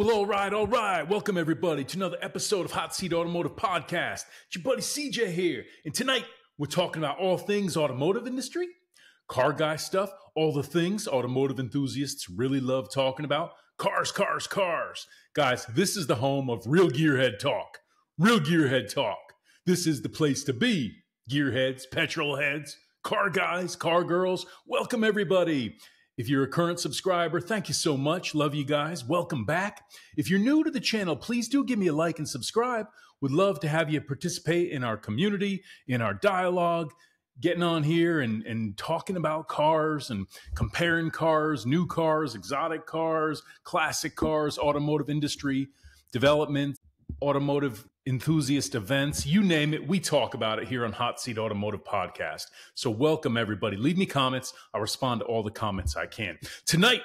Well, all right, all right. Welcome everybody to another episode of Hot Seat Automotive Podcast. It's your buddy CJ here, and tonight we're talking about all things automotive industry, car guy stuff, all the things automotive enthusiasts really love talking about. Cars, cars, cars. Guys, this is the home of real gearhead talk. Real gearhead talk. This is the place to be. Gearheads, petrol heads, car guys, car girls. Welcome everybody. If you're a current subscriber, thank you so much. Love you guys. Welcome back. If you're new to the channel, please do give me a like and subscribe. Would love to have you participate in our community, in our dialogue, getting on here and, and talking about cars and comparing cars, new cars, exotic cars, classic cars, automotive industry development, automotive enthusiast events, you name it, we talk about it here on Hot Seat Automotive Podcast. So welcome everybody. Leave me comments. I'll respond to all the comments I can. Tonight,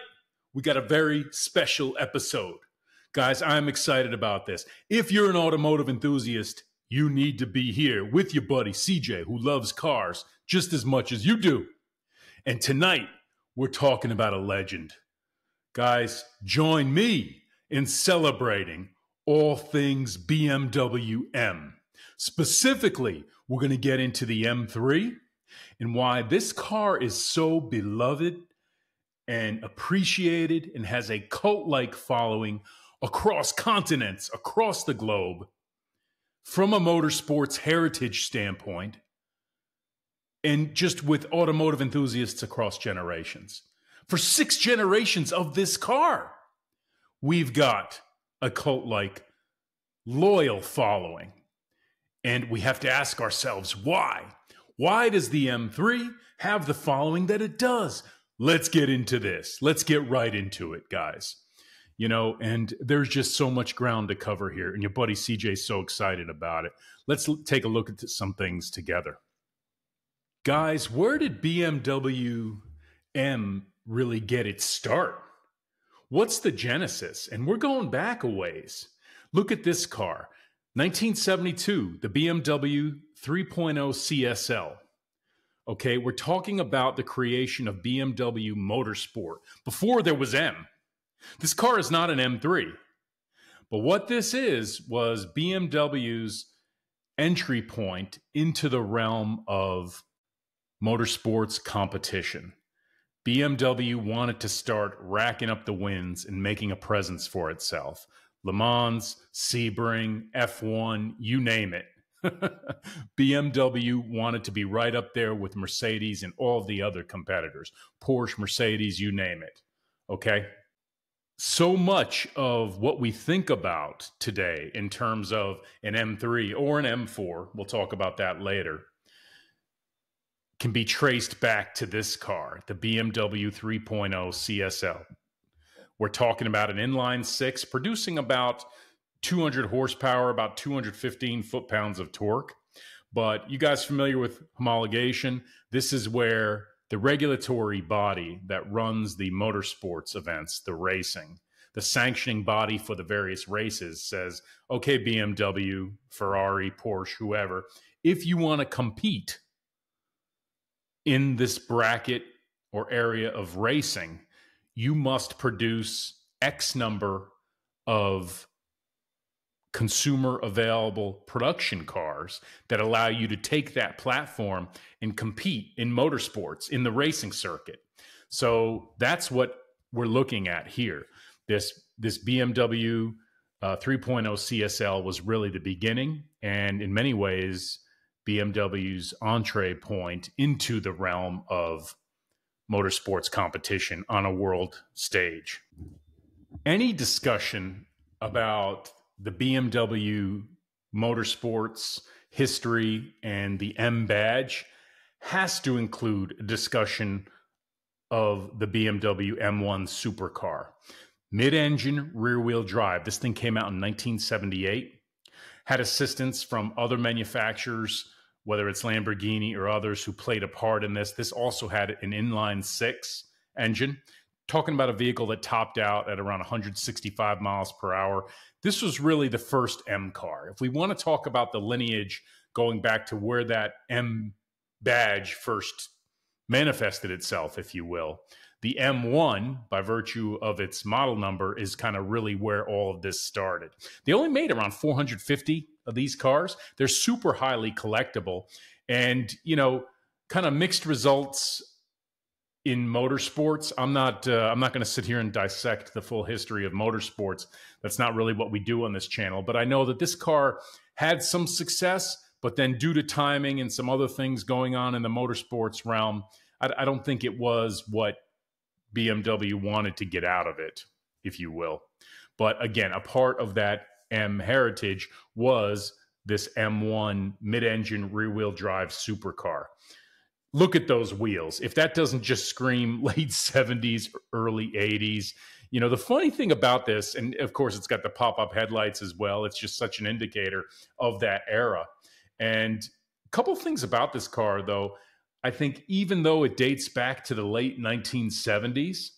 we got a very special episode. Guys, I'm excited about this. If you're an automotive enthusiast, you need to be here with your buddy CJ, who loves cars just as much as you do. And tonight, we're talking about a legend. Guys, join me in celebrating all things BMW M. Specifically, we're going to get into the M3 and why this car is so beloved and appreciated and has a cult like following across continents, across the globe, from a motorsports heritage standpoint, and just with automotive enthusiasts across generations. For six generations of this car, we've got a cult like loyal following. And we have to ask ourselves why? Why does the M3 have the following that it does? Let's get into this. Let's get right into it, guys. You know, and there's just so much ground to cover here. And your buddy CJ's so excited about it. Let's take a look at some things together. Guys, where did BMW M really get its start? What's the genesis? And we're going back a ways. Look at this car 1972, the BMW 3.0 CSL. Okay, we're talking about the creation of BMW Motorsport before there was M. This car is not an M3. But what this is was BMW's entry point into the realm of motorsports competition. BMW wanted to start racking up the wins and making a presence for itself. Le Mans, Sebring, F1, you name it. BMW wanted to be right up there with Mercedes and all the other competitors. Porsche, Mercedes, you name it. Okay? So much of what we think about today in terms of an M3 or an M4, we'll talk about that later, can be traced back to this car, the BMW 3.0 CSL. We're talking about an inline six producing about 200 horsepower, about 215 foot pounds of torque. But you guys familiar with homologation? This is where the regulatory body that runs the motorsports events, the racing, the sanctioning body for the various races says, okay, BMW, Ferrari, Porsche, whoever, if you want to compete in this bracket or area of racing, you must produce X number of consumer available production cars that allow you to take that platform and compete in motorsports in the racing circuit. So that's what we're looking at here. This this BMW uh, 3.0 CSL was really the beginning, and in many ways, BMW's entree point into the realm of motorsports competition on a world stage. Any discussion about the BMW motorsports history and the M badge has to include a discussion of the BMW M1 supercar. Mid engine, rear wheel drive. This thing came out in 1978, had assistance from other manufacturers whether it's Lamborghini or others who played a part in this. This also had an inline six engine. Talking about a vehicle that topped out at around 165 miles per hour. This was really the first M car. If we want to talk about the lineage going back to where that M badge first manifested itself, if you will. The M1, by virtue of its model number, is kind of really where all of this started. They only made around 450 of these cars. They're super highly collectible. And, you know, kind of mixed results in motorsports. I'm not uh, I'm not going to sit here and dissect the full history of motorsports. That's not really what we do on this channel, but I know that this car had some success, but then due to timing and some other things going on in the motorsports realm, I, I don't think it was what BMW wanted to get out of it, if you will. But again, a part of that M heritage was this M1 mid-engine rear-wheel drive supercar look at those wheels. If that doesn't just scream late 70s, early 80s, you know, the funny thing about this, and of course it's got the pop up headlights as well, it's just such an indicator of that era. And a couple things about this car, though, I think even though it dates back to the late 1970s,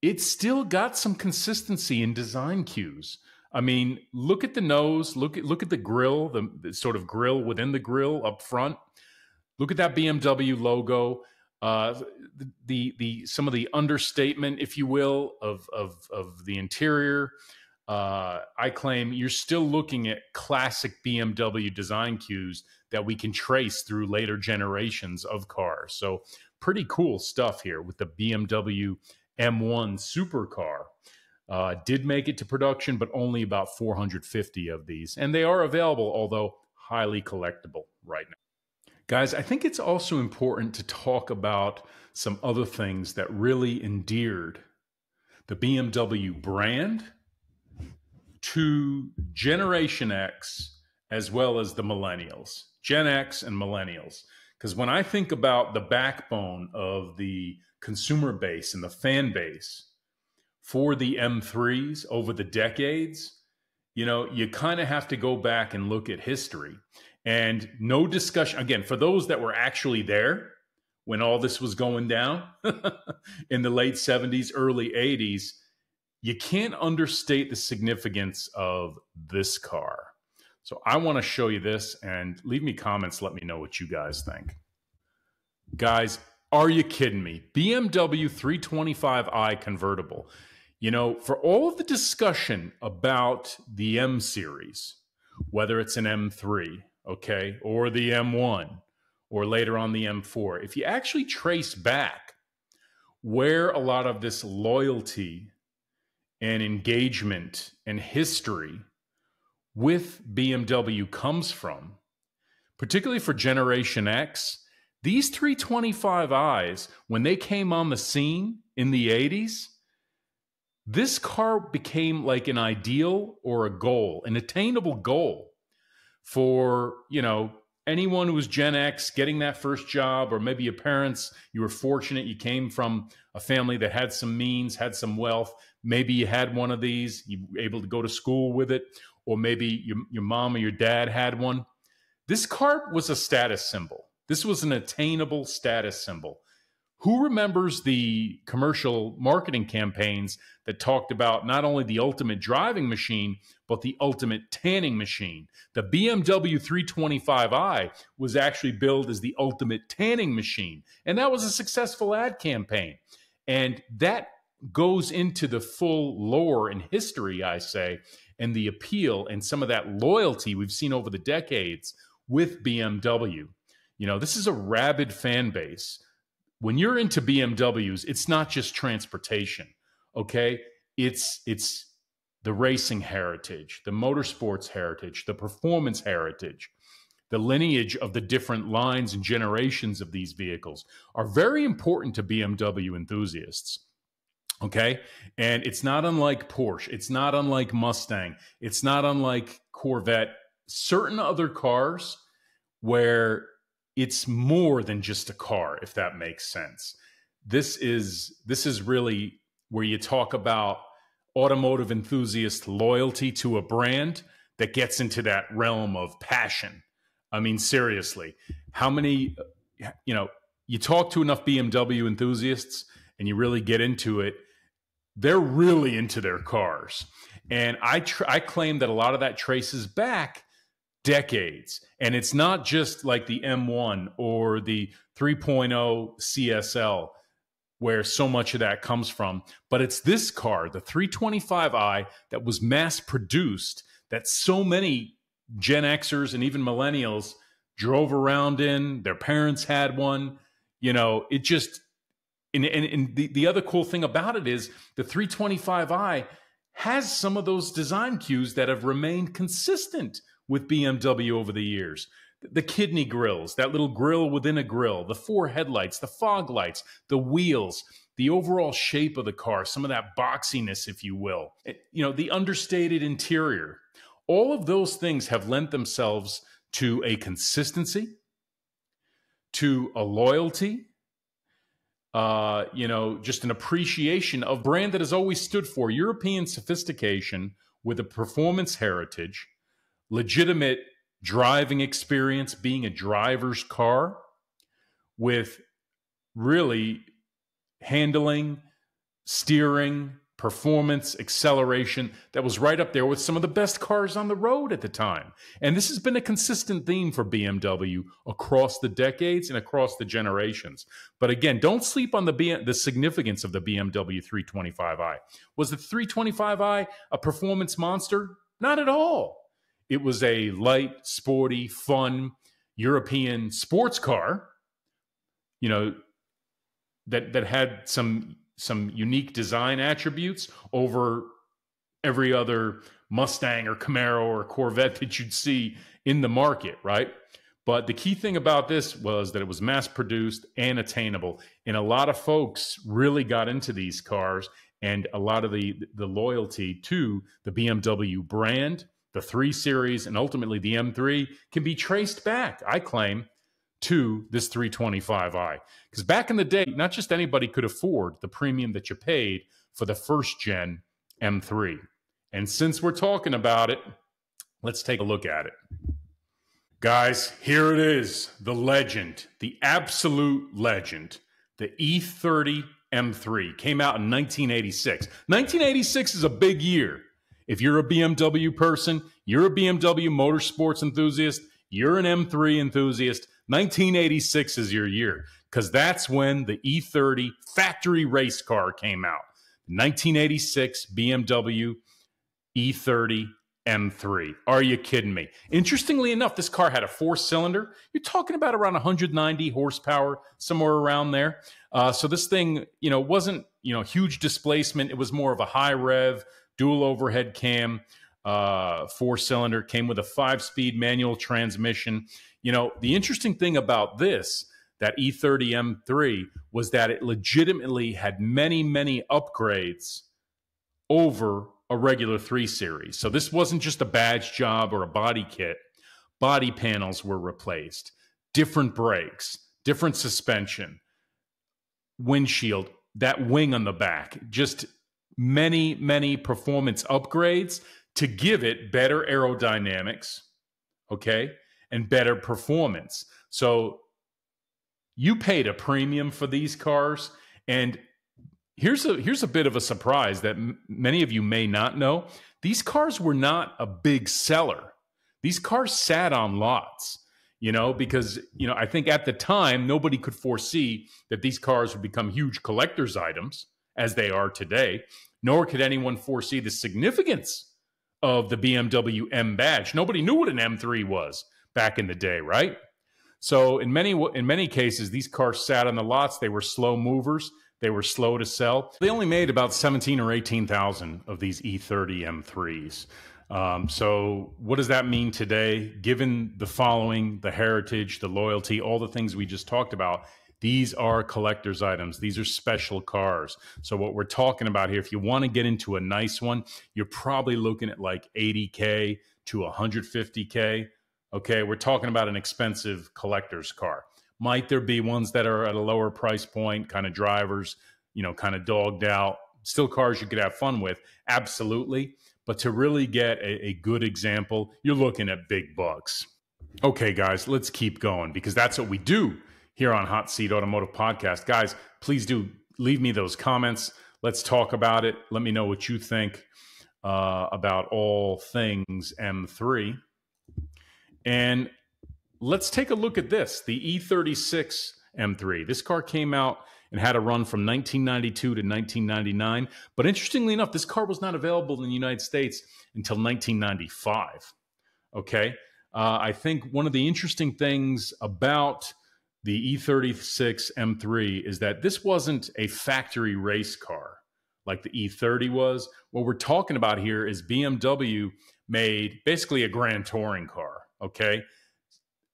it's still got some consistency in design cues. I mean, look at the nose, look at look at the grill, the, the sort of grill within the grill up front Look at that BMW logo. Uh, the, the, some of the understatement, if you will, of of of the interior. Uh, I claim you're still looking at classic BMW design cues that we can trace through later generations of cars. So pretty cool stuff here with the BMW M1 supercar. Uh, did make it to production, but only about 450 of these, and they are available, although highly collectible right now. Guys, I think it's also important to talk about some other things that really endeared the BMW brand to Generation X as well as the millennials, Gen X and millennials. Because when I think about the backbone of the consumer base and the fan base for the M3s over the decades, you know, you kind of have to go back and look at history. And no discussion again for those that were actually there when all this was going down in the late 70s early 80s you can't understate the significance of this car. So i want to show you this and leave me comments let me know what you guys think. Guys are you kidding me? Bmw 325i convertible you know for all of the discussion about the m series whether it's an m3 okay, or the M1, or later on the M4, if you actually trace back where a lot of this loyalty and engagement and history with BMW comes from, particularly for Generation X, these 325i's, when they came on the scene in the 80s, this car became like an ideal or a goal, an attainable goal for you know anyone who was Gen X getting that first job, or maybe your parents, you were fortunate you came from a family that had some means, had some wealth. Maybe you had one of these, you were able to go to school with it, or maybe your, your mom or your dad had one. This cart was a status symbol. This was an attainable status symbol. Who remembers the commercial marketing campaigns that talked about not only the ultimate driving machine, but the ultimate tanning machine? The BMW 325i was actually billed as the ultimate tanning machine. And that was a successful ad campaign. And that goes into the full lore and history, I say, and the appeal and some of that loyalty we've seen over the decades with BMW. You know, this is a rabid fan base when you're into BMWs, it's not just transportation, okay? It's it's the racing heritage, the motorsports heritage, the performance heritage, the lineage of the different lines and generations of these vehicles are very important to BMW enthusiasts. Okay? And it's not unlike Porsche, it's not unlike Mustang, it's not unlike Corvette, certain other cars where it's more than just a car if that makes sense. This is this is really where you talk about automotive enthusiast loyalty to a brand that gets into that realm of passion. I mean seriously how many you know you talk to enough bmw enthusiasts and you really get into it they're really into their cars. And i i claim that a lot of that traces back decades. And it's not just like the M1 or the 3.0 CSL where so much of that comes from, but it's this car, the 325i, that was mass produced that so many Gen Xers and even millennials drove around in. Their parents had one. You know, it just, and, and, and the, the other cool thing about it is the 325i has some of those design cues that have remained consistent with BMW over the years. The kidney grills, that little grill within a grill, the four headlights, the fog lights, the wheels, the overall shape of the car, some of that boxiness, if you will, eh, you know, the understated interior. All of those things have lent themselves to a consistency, to a loyalty, uh, you know, just an appreciation of brand that has always stood for European sophistication with a performance heritage, legitimate driving experience, being a driver's car, with really handling, steering, performance, acceleration that was right up there with some of the best cars on the road at the time. And this has been a consistent theme for BMW across the decades and across the generations. But again, don't sleep on the B- the significance of the BMW 325i. Was the 325i a performance monster? Not at all. It was a light, sporty, fun European sports car, you know, that that had some some unique design attributes over every other Mustang or Camaro or Corvette that you'd see in the market, right? But the key thing about this was that it was mass produced and attainable. And a lot of folks really got into these cars and a lot of the the loyalty to the BMW brand, the 3 series and ultimately the M3 can be traced back, I claim, to this 325i. Because back in the day, not just anybody could afford the premium that you paid for the first gen M3. And since we're talking about it, let's take a look at it. Guys, here it is the legend, the absolute legend, the E30 M3 came out in 1986. 1986 is a big year. If you're a BMW person, you're a BMW motorsports enthusiast, you're an M3 enthusiast, 1986 is your year because that's when the E30 factory race car came out. 1986 BMW E30 M3. Are you kidding me? Interestingly enough, this car had a four cylinder. You're talking about around 190 horsepower, somewhere around there. Uh, so this thing, you know, wasn't, you know, huge displacement. It was more of a high rev, dual overhead cam, uh, four cylinder, came with a five speed manual transmission. You know, the interesting thing about this, that E30 M3, was that it legitimately had many, many upgrades over a regular 3 Series. So this wasn't just a badge job or a body kit. Body panels were replaced, different brakes, different suspension, windshield, that wing on the back, just many, many performance upgrades to give it better aerodynamics. Okay and better performance. So you paid a premium for these cars and here's a here's a bit of a surprise that many of you may not know. These cars were not a big seller. These cars sat on lots, you know, because you know, I think at the time nobody could foresee that these cars would become huge collectors items as they are today, nor could anyone foresee the significance of the BMW M badge. Nobody knew what an M3 was back in the day, right? So in many in many cases, these cars sat on the lots. They were slow movers. They were slow to sell. They only made about seventeen or eighteen thousand of these E30 M3s. Um, so what does that mean today? Given the following, the heritage, the loyalty, all the things we just talked about, these are collector's items. These are special cars. So what we're talking about here, if you want to get into a nice one, you're probably looking at like 80k to 150k. Okay, we're talking about an expensive collector's car. Might there be ones that are at a lower price point, kind of drivers, you know, kind of dogged out, still cars you could have fun with? Absolutely. But to really get a, a good example, you're looking at big bucks. Okay, guys, let's keep going because that's what we do here on Hot Seat Automotive Podcast. Guys, please do leave me those comments. Let's talk about it. Let me know what you think uh, about all things M3. And let's take a look at this the E36 M3. This car came out and had a run from 1992 to 1999. But interestingly enough, this car was not available in the United States until 1995. Okay. Uh, I think one of the interesting things about the E36 M3 is that this wasn't a factory race car like the E30 was. What we're talking about here is BMW made basically a grand touring car. Okay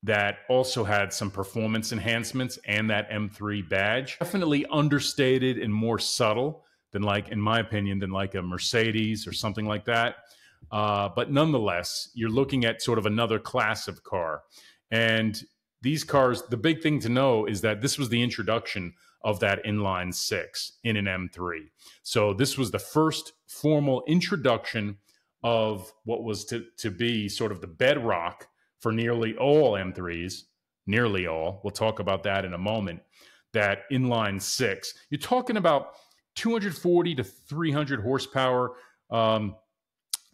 that also had some performance enhancements and that M3 badge. Definitely understated and more subtle than like, in my opinion, than like a Mercedes or something like that. Uh, but nonetheless, you're looking at sort of another class of car. And these cars, the big thing to know is that this was the introduction of that inline six in an M3. So this was the first formal introduction of what was to, to be sort of the bedrock for nearly all M3s, nearly all. We'll talk about that in a moment. That inline six, you're talking about 240 to 300 horsepower. Um,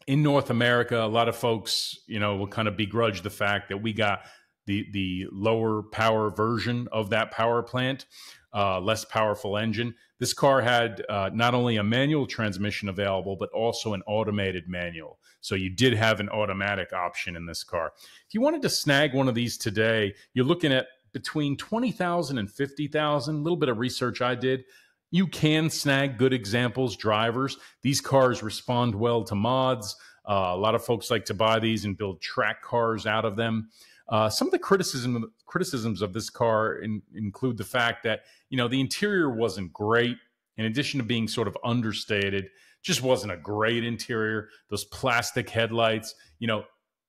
in North America, a lot of folks, you know, will kind of begrudge the fact that we got the the lower power version of that power plant, uh, less powerful engine. This car had uh, not only a manual transmission available, but also an automated manual. So you did have an automatic option in this car. If you wanted to snag one of these today, you're looking at between 20,000 and 50,000. A little bit of research I did. You can snag good examples, drivers. These cars respond well to mods. Uh, a lot of folks like to buy these and build track cars out of them. Uh, some of the criticism criticisms of this car in, include the fact that you know the interior wasn't great. In addition to being sort of understated, just wasn't a great interior. Those plastic headlights. You know,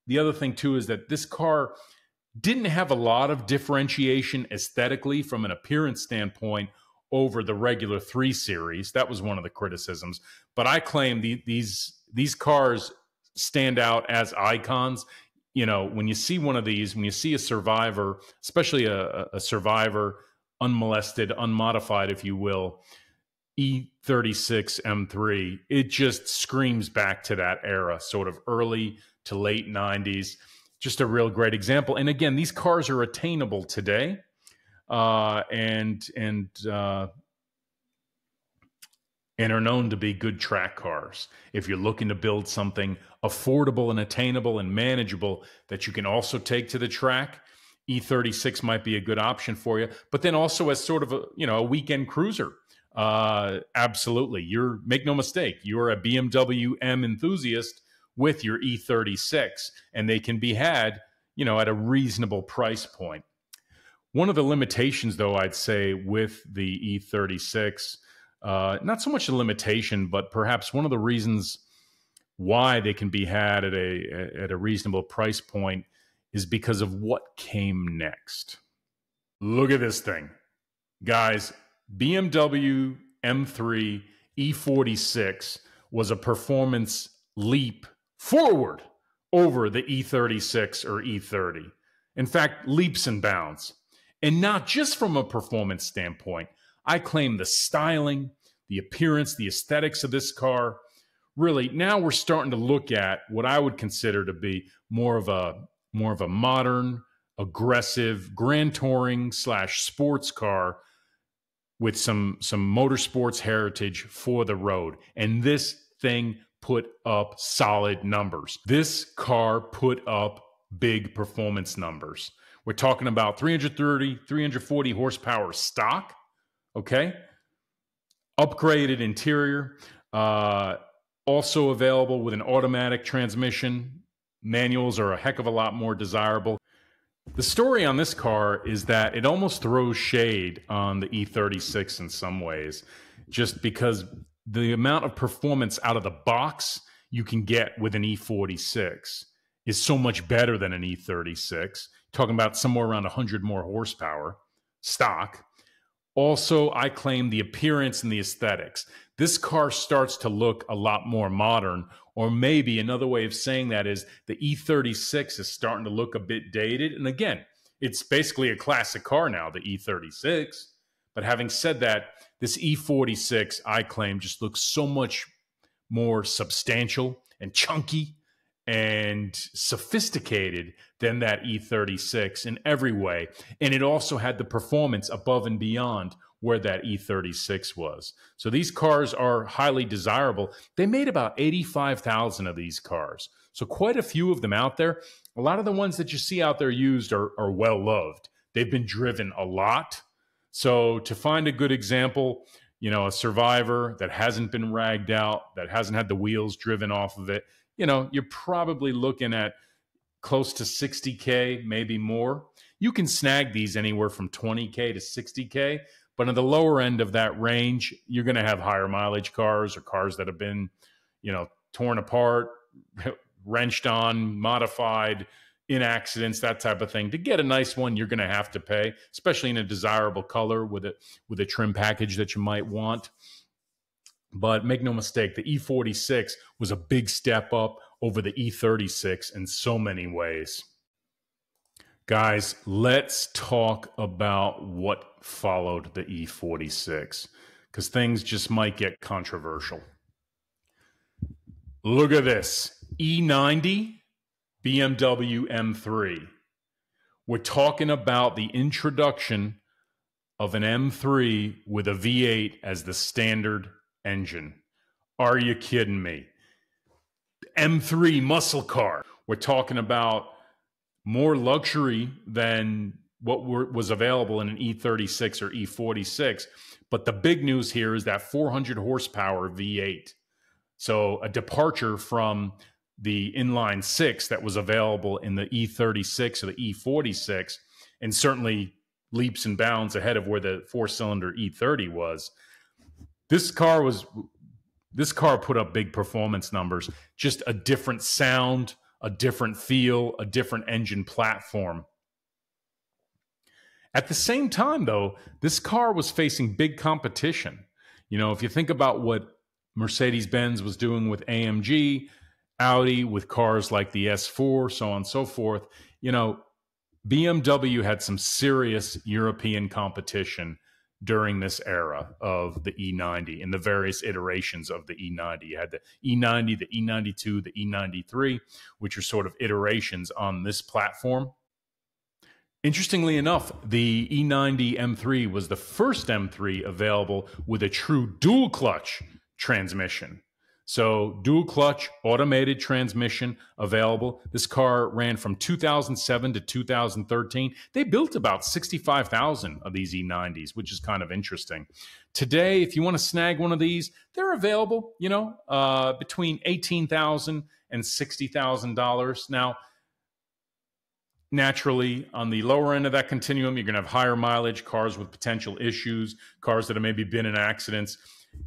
the other thing too is that this car didn't have a lot of differentiation aesthetically from an appearance standpoint over the regular 3 series. That was one of the criticisms. But I claim the, these these cars stand out as icons you know, when you see one of these, when you see a survivor, especially a, a survivor, unmolested, unmodified, if you will, E36 M3, it just screams back to that era, sort of early to late 90s. Just a real great example. And again, these cars are attainable today. Uh, and and uh, and are known to be good track cars. If you're looking to build something affordable and attainable and manageable that you can also take to the track, E36 might be a good option for you. But then also as sort of a you know a weekend cruiser, uh, absolutely. You're make no mistake, you're a BMW M enthusiast with your E36, and they can be had you know at a reasonable price point. One of the limitations, though, I'd say with the E36 uh, not so much a limitation, but perhaps one of the reasons why they can be had at a at a reasonable price point is because of what came next. Look at this thing, guys. BMW M3 E46 was a performance leap forward over the E36 or E30. In fact, leaps and bounds. And not just from a performance standpoint, I claim the styling, the appearance, the aesthetics of this car. Really, now we're starting to look at what I would consider to be more of a more of a modern, aggressive, grand touring slash sports car with some some motorsports heritage for the road. And this thing put up solid numbers. This car put up big performance numbers. We're talking about 330, 340 horsepower stock Okay. Upgraded interior. Uh, also available with an automatic transmission. Manuals are a heck of a lot more desirable. The story on this car is that it almost throws shade on the E36 in some ways, just because the amount of performance out of the box you can get with an E46 is so much better than an E36. Talking about somewhere around 100 more horsepower stock. Also, I claim the appearance and the aesthetics. This car starts to look a lot more modern, or maybe another way of saying that is the E36 is starting to look a bit dated. And again, it's basically a classic car now, the E36. But having said that, this E46, I claim, just looks so much more substantial and chunky and sophisticated than that E36 in every way. And it also had the performance above and beyond where that E36 was. So these cars are highly desirable. They made about 85,000 of these cars. So quite a few of them out there. A lot of the ones that you see out there used are, are well loved. They've been driven a lot. So to find a good example, you know, a survivor that hasn't been ragged out, that hasn't had the wheels driven off of it, you know, you're probably looking at close to 60K, maybe more. You can snag these anywhere from 20K to 60K. But in the lower end of that range, you're going to have higher mileage cars or cars that have been, you know, torn apart, wrenched on, modified in accidents, that type of thing. To get a nice one, you're going to have to pay, especially in a desirable color with a with a trim package that you might want. But make no mistake, the E46 was a big step up over the E36 in so many ways. Guys, let's talk about what followed the E46 because things just might get controversial. Look at this E90 BMW M3. We're talking about the introduction of an M3 with a V8 as the standard engine. Are you kidding me? M3 muscle car. We're talking about more luxury than what were, was available in an E36 or E46. But the big news here is that 400 horsepower V8. So a departure from the inline six that was available in the E36 or the E46, and certainly leaps and bounds ahead of where the four cylinder E30 was. This car was this car put up big performance numbers, just a different sound, a different feel, a different engine platform. At the same time, though, this car was facing big competition. You know, if you think about what Mercedes Benz was doing with AMG, Audi with cars like the S4, so on and so forth, you know, BMW had some serious European competition during this era of the E90 and the various iterations of the E90. You had the E90, the E92, the E93, which are sort of iterations on this platform. Interestingly enough, the E90 M3 was the first M3 available with a true dual clutch transmission. So, dual clutch, automated transmission available. This car ran from 2007 to 2013. They built about 65,000 of these E90s, which is kind of interesting. Today, if you want to snag one of these, they're available, you know, uh, between $18,000 and $60,000. Now, naturally on the lower end of that continuum you're going to have higher mileage cars with potential issues cars that have maybe been in accidents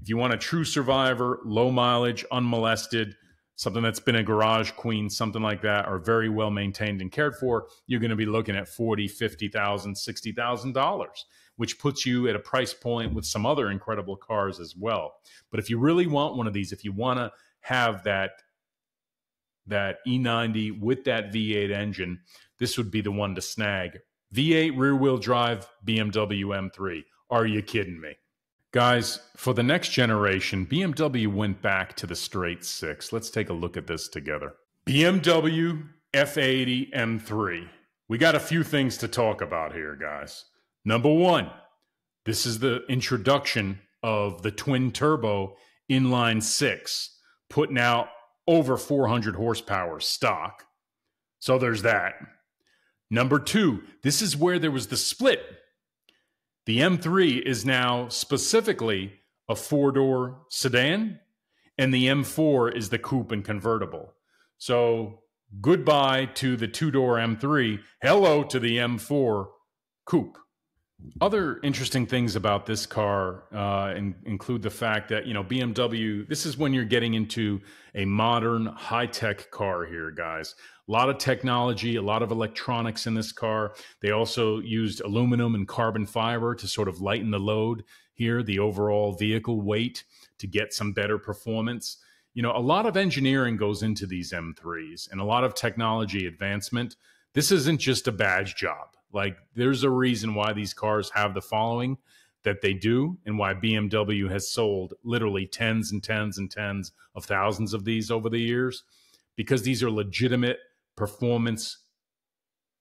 if you want a true survivor, low mileage, unmolested, something that's been a garage queen, something like that, or very well maintained and cared for, you're going to be looking at forty, fifty thousand, sixty thousand dollars, which puts you at a price point with some other incredible cars as well. But if you really want one of these, if you want to have that that E90 with that V8 engine, this would be the one to snag. V8 rear wheel drive BMW M3. Are you kidding me? Guys, for the next generation, BMW went back to the straight six. Let's take a look at this together. BMW F80 M3. We got a few things to talk about here, guys. Number one, this is the introduction of the twin turbo inline six, putting out over 400 horsepower stock. So there's that. Number two, this is where there was the split the M3 is now specifically a four door sedan, and the M4 is the coupe and convertible. So goodbye to the two door M3. Hello to the M4 coupe. Other interesting things about this car uh, in, include the fact that you know BMW. This is when you're getting into a modern, high tech car here, guys. A lot of technology, a lot of electronics in this car. They also used aluminum and carbon fiber to sort of lighten the load here, the overall vehicle weight to get some better performance. You know, a lot of engineering goes into these M3s and a lot of technology advancement. This isn't just a badge job. Like, there's a reason why these cars have the following that they do and why BMW has sold literally tens and tens and tens of thousands of these over the years because these are legitimate performance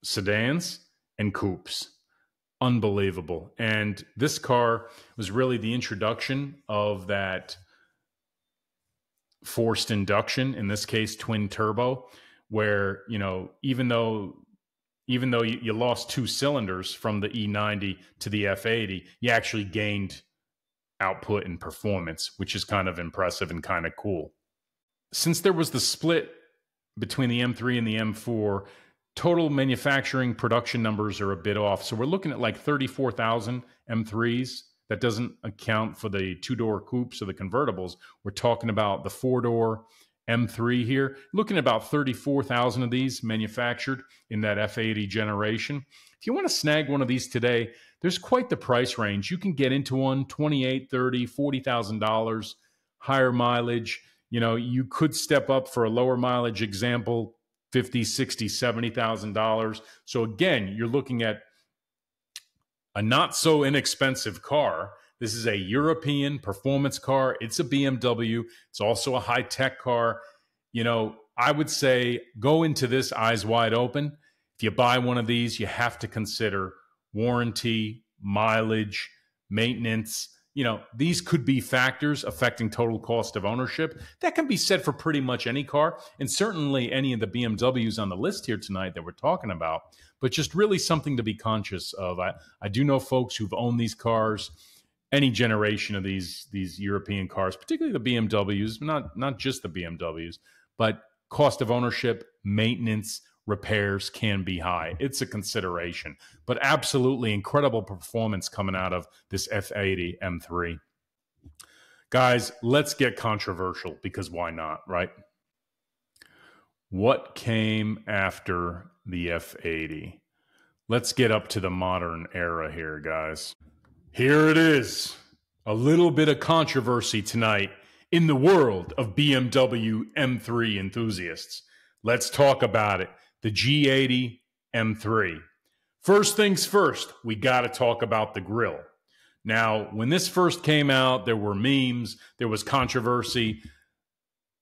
sedans and coupes. Unbelievable. And this car was really the introduction of that forced induction, in this case, twin turbo, where, you know, even though even though you, you lost two cylinders from the E90 to the F80, you actually gained output and performance, which is kind of impressive and kind of cool. Since there was the split between the M3 and the M4, total manufacturing production numbers are a bit off. So we're looking at like 34,000 M3s. That doesn't account for the two door coupes or the convertibles. We're talking about the four door M3 here, looking at about 34,000 of these manufactured in that F80 generation. If you want to snag one of these today, there's quite the price range. You can get into one 28, 30, $40,000, higher mileage. You know, you could step up for a lower mileage example, 50, 60, $70,000. So again, you're looking at a not so inexpensive car this is a European performance car. It's a BMW. It's also a high tech car. You know, I would say go into this eyes wide open. If you buy one of these, you have to consider warranty, mileage, maintenance. You know, these could be factors affecting total cost of ownership. That can be said for pretty much any car, and certainly any of the BMWs on the list here tonight that we're talking about, but just really something to be conscious of. I, I do know folks who've owned these cars any generation of these these European cars, particularly the BMWs, not not just the BMWs, but cost of ownership, maintenance, repairs can be high. It's a consideration, but absolutely incredible performance coming out of this F80 M3. Guys, let's get controversial because why not, right? What came after the F80? Let's get up to the modern era here, guys. Here it is. A little bit of controversy tonight in the world of BMW M3 enthusiasts. Let's talk about it. The G80 M3. First things first, we got to talk about the grill. Now, when this first came out, there were memes, there was controversy,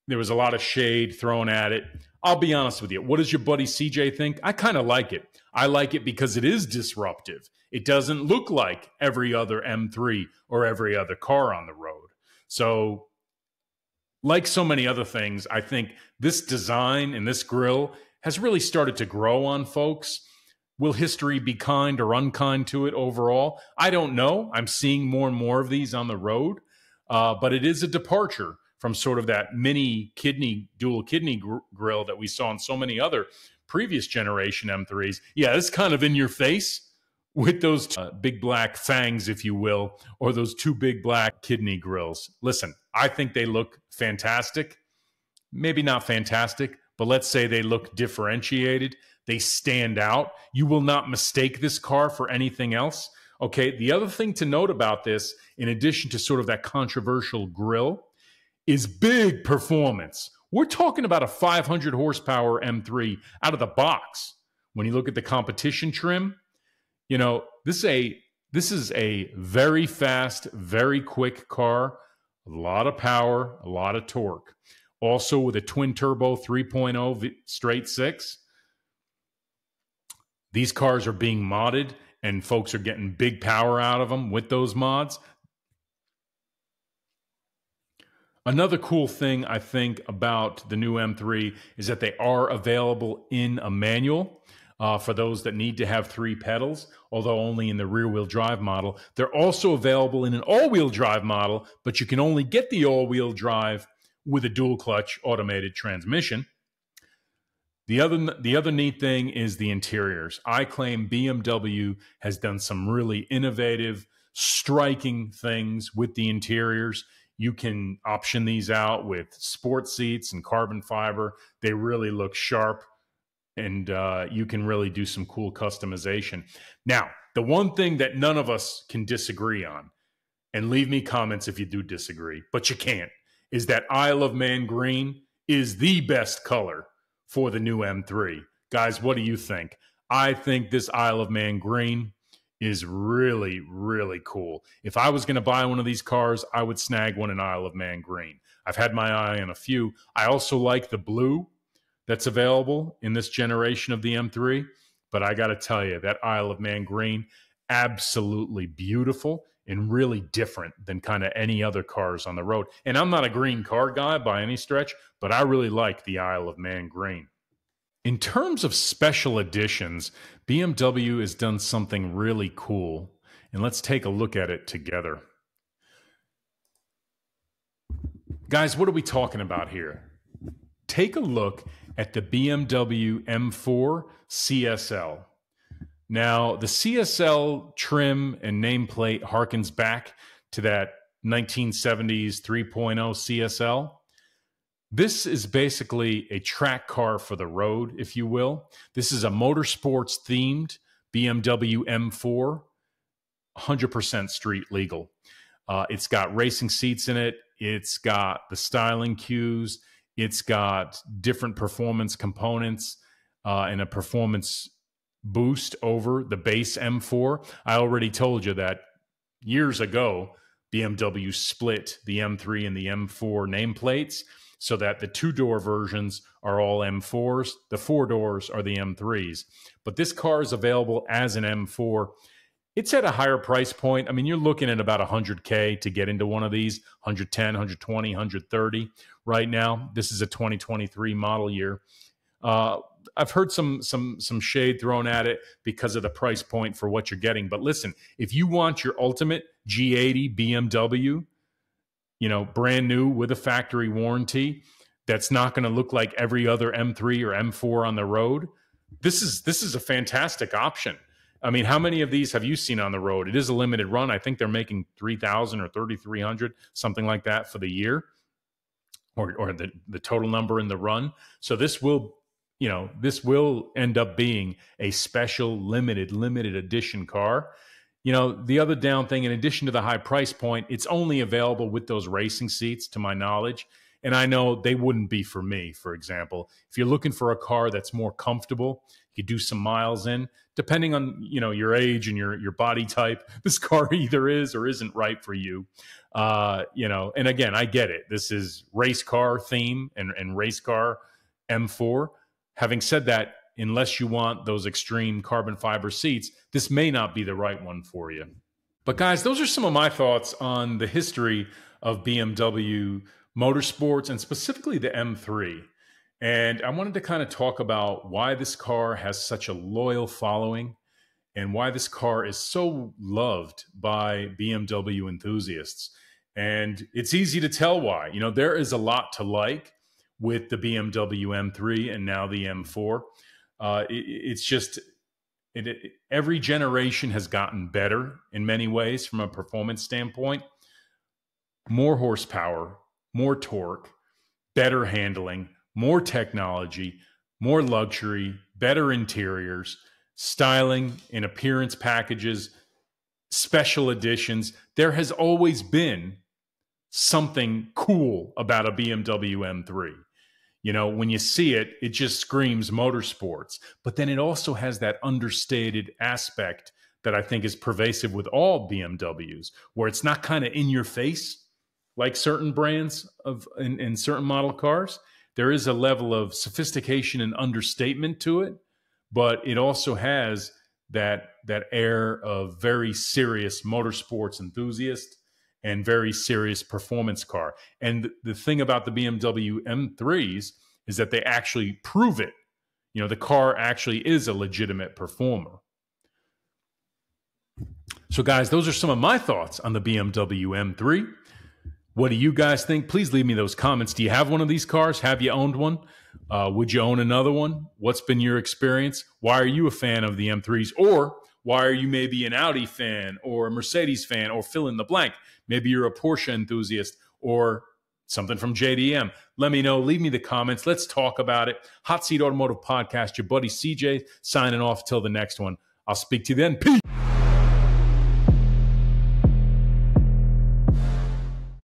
there was a lot of shade thrown at it. I'll be honest with you. What does your buddy CJ think? I kind of like it. I like it because it is disruptive. It doesn't look like every other M3 or every other car on the road. So, like so many other things, I think this design and this grill has really started to grow on folks. Will history be kind or unkind to it overall? I don't know. I'm seeing more and more of these on the road, uh, but it is a departure from sort of that mini kidney, dual kidney gr- grill that we saw in so many other previous generation M3s. Yeah, it's kind of in your face with those uh, big black fangs, if you will, or those two big black kidney grills. Listen, I think they look fantastic. Maybe not fantastic, but let's say they look differentiated. They stand out. You will not mistake this car for anything else. Okay. The other thing to note about this, in addition to sort of that controversial grill, is big performance. We're talking about a 500 horsepower M3 out of the box. When you look at the competition trim, you know, this is a this is a very fast, very quick car, a lot of power, a lot of torque. Also with a twin turbo 3.0 v- straight 6. These cars are being modded and folks are getting big power out of them with those mods. Another cool thing I think about the new M3 is that they are available in a manual uh, for those that need to have three pedals, although only in the rear wheel drive model. They're also available in an all wheel drive model, but you can only get the all wheel drive with a dual clutch automated transmission. The other, the other neat thing is the interiors. I claim BMW has done some really innovative, striking things with the interiors. You can option these out with sport seats and carbon fiber. They really look sharp and uh, you can really do some cool customization. Now, the one thing that none of us can disagree on, and leave me comments if you do disagree, but you can't, is that Isle of Man green is the best color for the new M3. Guys, what do you think? I think this Isle of Man green is really, really cool. If I was going to buy one of these cars, I would snag one in Isle of Man green. I've had my eye on a few. I also like the blue that's available in this generation of the M3. But I got to tell you, that Isle of Man green, absolutely beautiful and really different than kind of any other cars on the road. And I'm not a green car guy by any stretch, but I really like the Isle of Man green. In terms of special editions, BMW has done something really cool, and let's take a look at it together. Guys, what are we talking about here? Take a look at the BMW M4 CSL. Now, the CSL trim and nameplate harkens back to that 1970s 3.0 CSL. This is basically a track car for the road, if you will. This is a motorsports themed BMW M4, 100% street legal. Uh, it's got racing seats in it. It's got the styling cues. It's got different performance components uh, and a performance boost over the base M4. I already told you that years ago, BMW split the M3 and the M4 nameplates so that the two door versions are all M4s, the four doors are the M3s. But this car is available as an M4. It's at a higher price point. I mean, you're looking at about 100K to get into one of these 110, 120, 130 right now. This is a 2023 model year. Uh, I've heard some some some shade thrown at it because of the price point for what you're getting. But listen, if you want your ultimate G80 BMW you know, brand new with a factory warranty that's not going to look like every other M3 or M4 on the road. This is this is a fantastic option. I mean, how many of these have you seen on the road? It is a limited run. I think they're making 3,000 or 3,300, something like that for the year or, or the, the total number in the run. So this will, you know, this will end up being a special limited, limited edition car. You know, the other down thing, in addition to the high price point, it's only available with those racing seats, to my knowledge. And I know they wouldn't be for me, for example. If you're looking for a car that's more comfortable, you do some miles in, depending on, you know, your age and your your body type, this car either is or isn't right for you. Uh, you know, and again, I get it. This is race car theme and, and race car M4. Having said that, unless you want those extreme carbon fiber seats, this may not be the right one for you. But guys, those are some of my thoughts on the history of BMW motorsports and specifically the M3. And I wanted to kind of talk about why this car has such a loyal following and why this car is so loved by BMW enthusiasts. And it's easy to tell why. You know, there is a lot to like with the BMW M3 and now the M4. Uh, it, it's just it, it, every generation has gotten better in many ways from a performance standpoint. More horsepower, more torque, better handling, more technology, more luxury, better interiors, styling and appearance packages, special editions. There has always been something cool about a BMW M3. You know, when you see it, it just screams motorsports. But then it also has that understated aspect that I think is pervasive with all BMWs, where it's not kind of in your face like certain brands of in, in certain model cars. There is a level of sophistication and understatement to it, but it also has that that air of very serious motorsports enthusiast and very serious performance car. And the thing about the BMW M3s is that they actually prove it. You know, the car actually is a legitimate performer. So, guys, those are some of my thoughts on the BMW M3. What do you guys think? Please leave me those comments. Do you have one of these cars? Have you owned one? Uh, would you own another one? What's been your experience? Why are you a fan of the M3s? Or why are you maybe an Audi fan or a Mercedes fan or fill in the blank? Maybe you're a Porsche enthusiast or something from JDM. Let me know. Leave me the comments. Let's talk about it. Hot Seat Automotive Podcast, your buddy CJ signing off till the next one. I'll speak to you then. Peace.